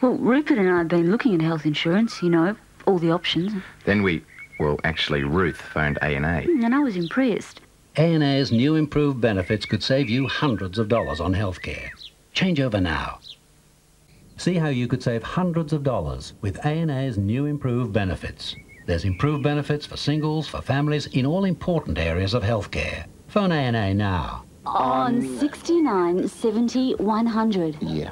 Well, Rupert and I have been looking at health insurance, you know, all the options, Then we, well, actually, Ruth phoned ANA. and I was impressed. ANA's new improved benefits could save you hundreds of dollars on healthcare. Change over now. See how you could save hundreds of dollars with ANA's new improved benefits. There's improved benefits for singles, for families, in all important areas of healthcare. Phone ANA now. On 69 70 100. Yeah.